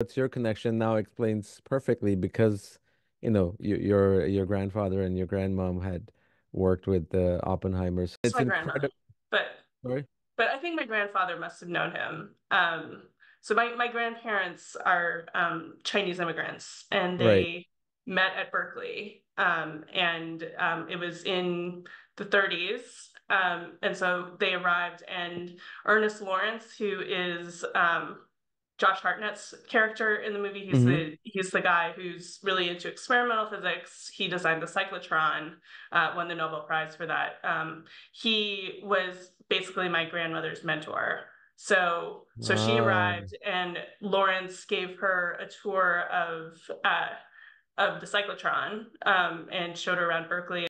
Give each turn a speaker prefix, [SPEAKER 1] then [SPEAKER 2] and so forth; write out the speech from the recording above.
[SPEAKER 1] What's your connection now explains perfectly because you know your your your grandfather and your grandmom had worked with the Oppenheimers.
[SPEAKER 2] It's my
[SPEAKER 1] incredible.
[SPEAKER 2] but
[SPEAKER 1] Sorry?
[SPEAKER 2] but I think my grandfather must have known him. Um, so my my grandparents are um, Chinese immigrants, and
[SPEAKER 1] Right.
[SPEAKER 2] they met at Berkeley, um, and um, it was in the 30s. Um, and so they arrived, and Ernest Lawrence, who is um, Josh Hartnett's character in the movie. He's
[SPEAKER 1] hmm
[SPEAKER 2] the he's the guy who's really into experimental physics. He designed the cyclotron, uh, won the Nobel Prize for that. Um, he was basically my grandmother's mentor. So so she arrived, and Lawrence gave her a tour of uh, of the cyclotron um, and showed her around Berkeley